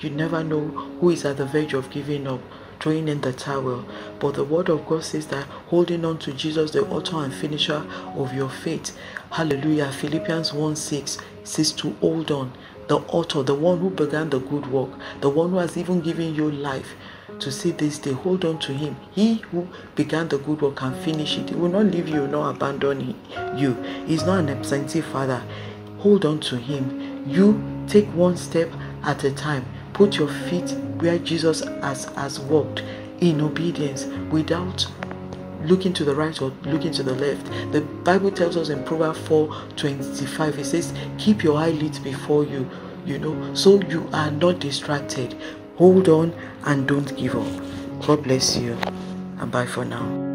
You never know who is at the verge of giving up, throwing in the towel. But the word of God says that holding on to Jesus, the author and finisher of your faith. Hallelujah. Philippians 1 6 says to hold on. The author, the one who began the good work, the one who has even given you life to see this day. Hold on to him. He who began the good work can finish it. He will not leave you, nor abandon you. He's not an absentee father. Hold on to him. You take one step at a time. Put your feet where Jesus has, has walked in obedience without looking to the right or looking to the left. The Bible tells us in Proverbs 4 25, it says, Keep your eyelids before you, you know, so you are not distracted. Hold on and don't give up. God bless you, and bye for now.